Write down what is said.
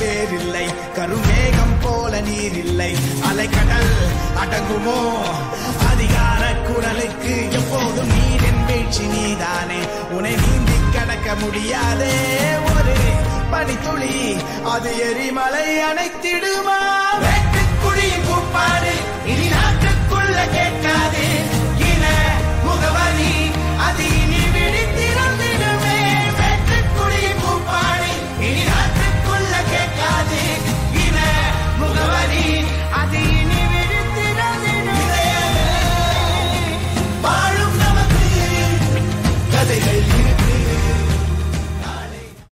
பேரில்லை. கருமேகம் போல நீரில்லை. அலைக்கடல் அடங்குமோ? அதிகார குரலுக்கு எப்போதும் நீரின் வீழ்ச்சி நீதானே. உனை நீந்தி கடக்க முடியாதே. ஒரு பனித்துளி அது எரிமலை அணைத்திடுமா?